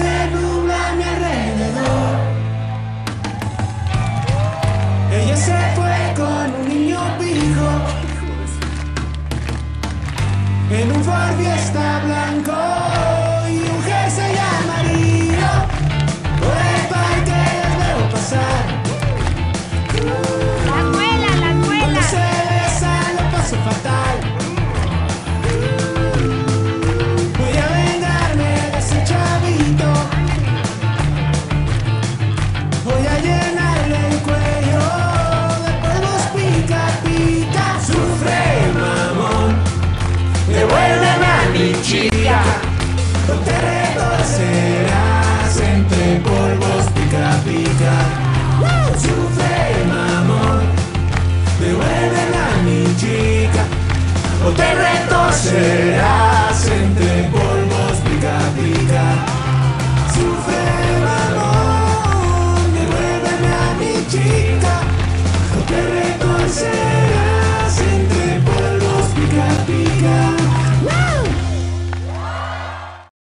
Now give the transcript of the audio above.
se nubla a mi alrededor. Ella se fue con un niño pijo en un Ford Fiesta blanco O te retorcerás entre polvos, pica. Sufre, mamón, devuélvele a mi chica. O te retorcerás entre polvos, pica, pica. Sufre, mamón, devuélvele a mi chica. O te retorcerás.